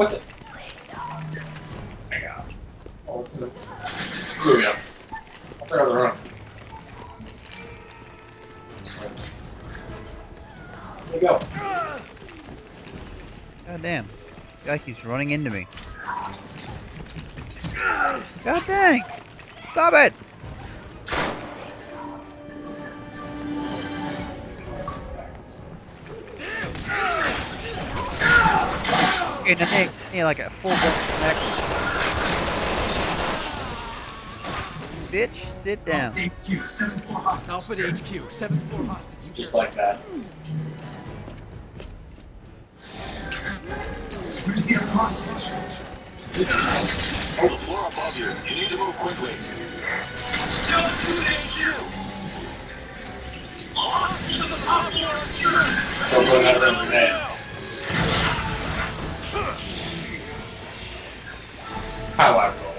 what the? Hang on. Oh, it's in the? Here we go. I'll figure out the run. There we go. God damn. Guy keeps running into me. God dang! Stop it! Okay, now they need like a full connection. Bitch, sit down. HQ, 7-4. Alpha HQ, 7-4 hostage. Just like that. Where's the other hostage? On the floor above you. You need to move quickly. Don't put another in your head. That's how I roll.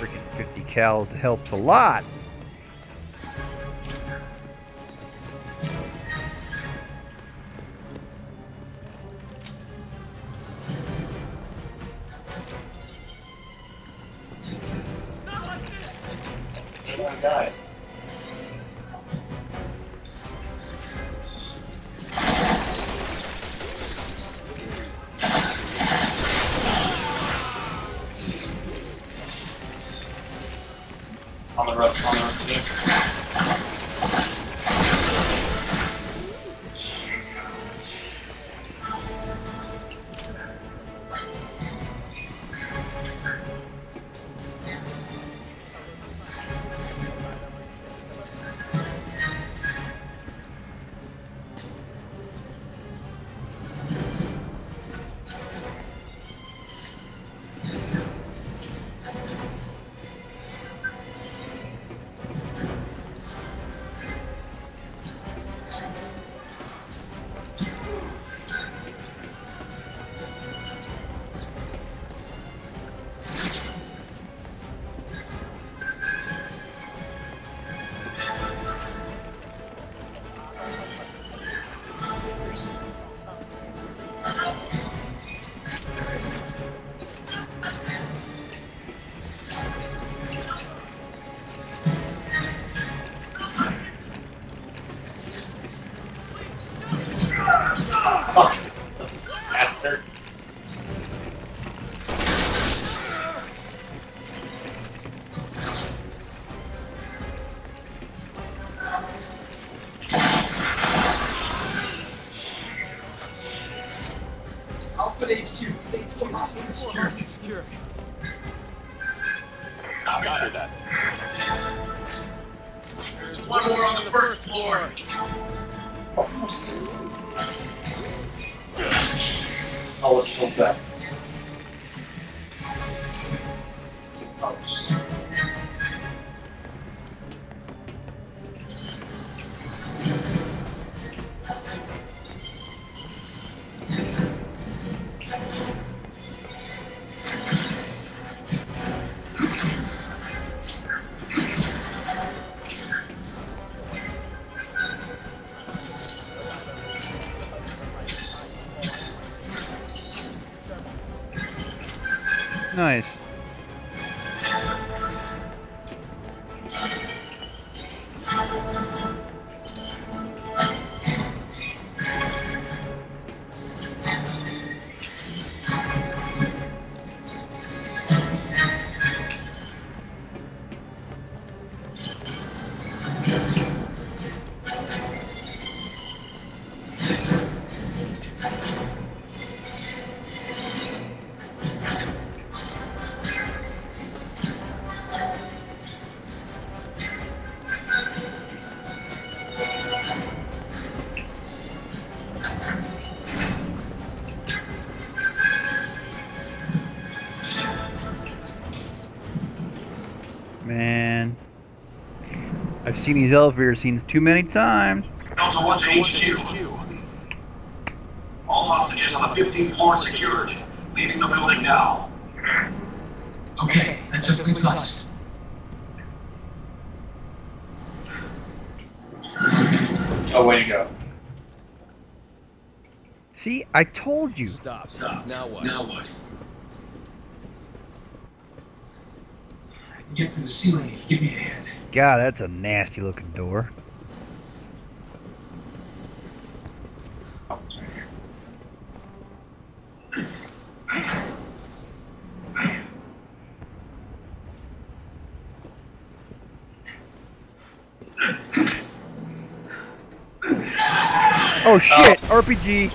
Freaking 50 cal helps a lot. One Bastard. What's, that? Nice. I've seen these elevator scenes too many times. Delta 1 to HQ. All hostages on the 15th floor secured. Leaving the building now. Okay, that just leaves us. Oh, way to go. See, I told you. Stop. Stop. Now what? Now what? I can get through the ceiling if you give me a hand. God, that's a nasty looking door. Oh shit! Oh. RPG.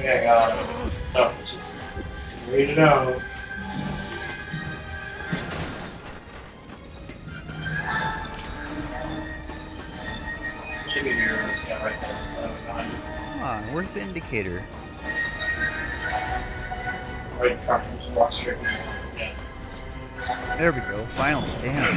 Yeah, I got it. So, just read it out. Should be here. Yeah, right there. Come on, where's the indicator? Right in front. Just walk straight. Yeah. There we go. Finally. Damn.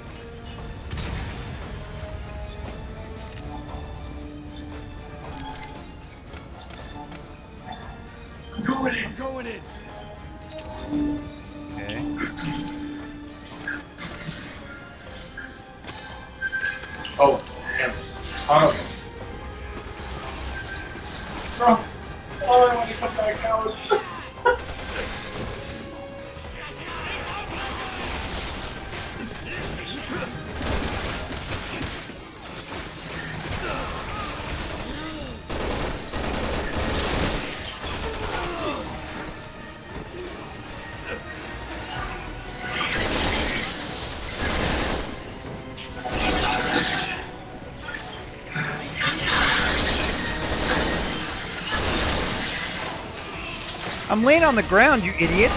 I'm laying on the ground, you idiot!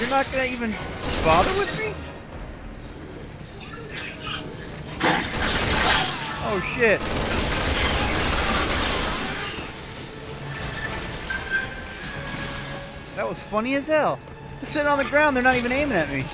You're not gonna even bother with me? Oh shit! That was funny as hell. They're sitting on the ground, they're not even aiming at me.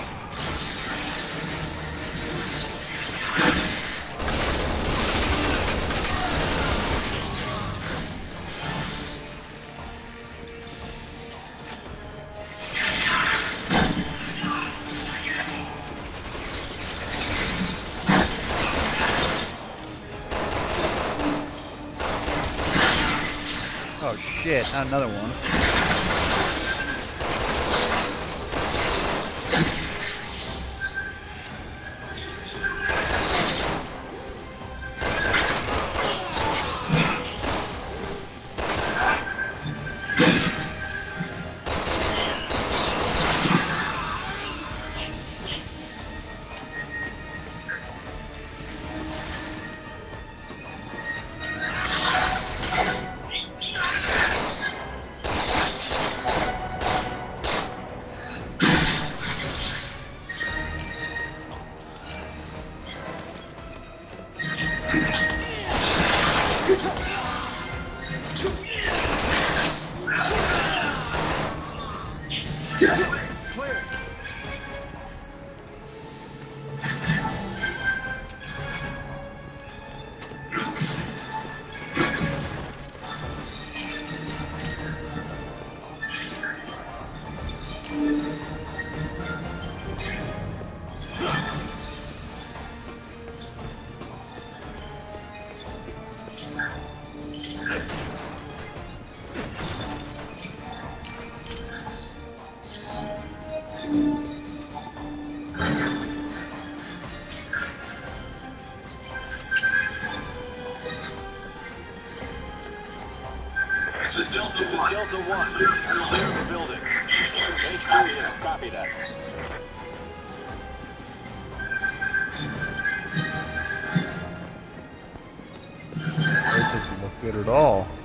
Shit, not another one. At all.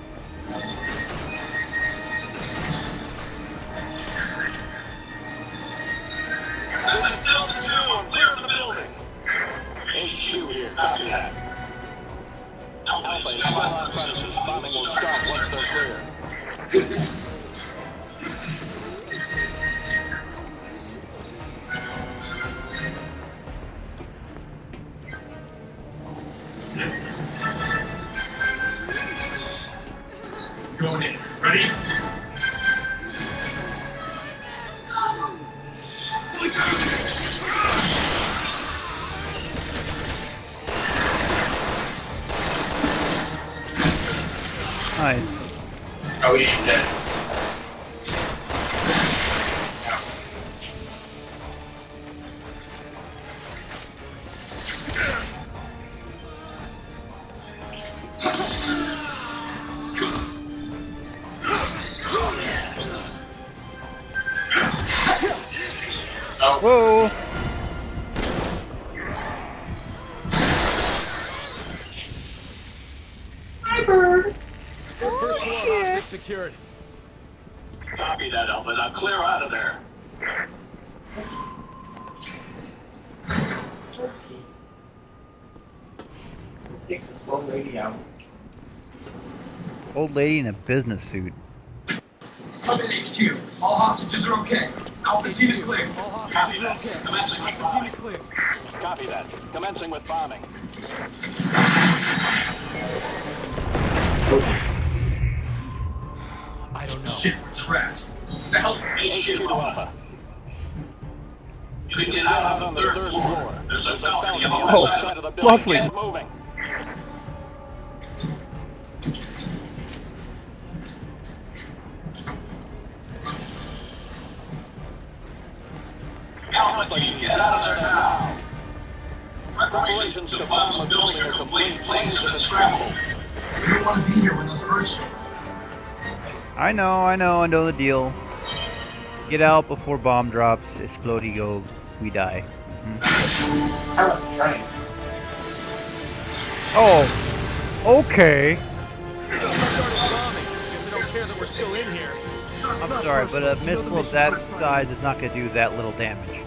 Copy that, Alpha. Now clear out of there. kick the slow lady out. Old lady in a business suit. Come in HQ. All hostages are okay. Alpha team is clear. All Copy hostages that. okay. Commencing with Alpha team is clear. Copy that. Commencing with bombing. Trapped. The hell? HQ to Alpha. You can get out on the third floor. There's a balcony on the other side of the building. lovely. Get moving. Alpha, you get out of there now. Preparations to bomb the building are complete. Planes have been scrambled. We don't want to be here when those birds show. I know, I know, I know the deal. Get out before bomb drops, explodey go, we die. The? Oh, okay. Started bombing. Guess they don't care that we're still in here. I'm sorry, but a missile of that size is not going to do that little damage.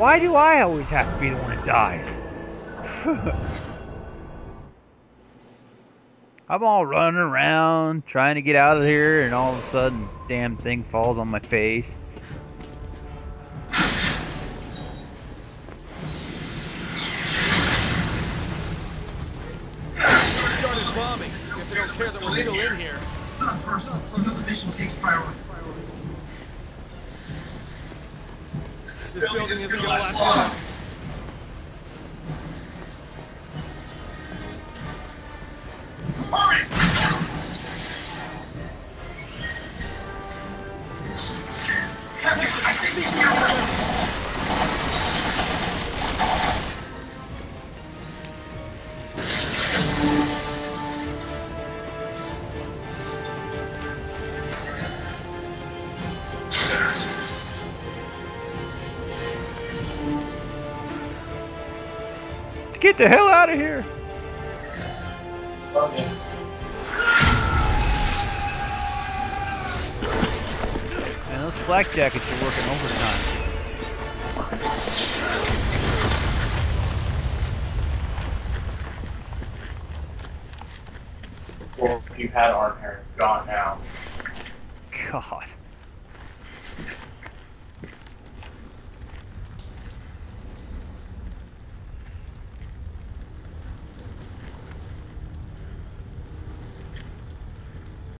Why do I always have to be the one that dies? I'm all running around trying to get out of here, and all of a sudden, damn thing falls on my face. Started bombing. Guess they don't care that we're still in here. It's not personal. You know the mission takes priority. This building isn't gonna last long. Get the hell out of here! Okay. Man, those flak jackets are working overtime. Well, you had our parents gone now. God.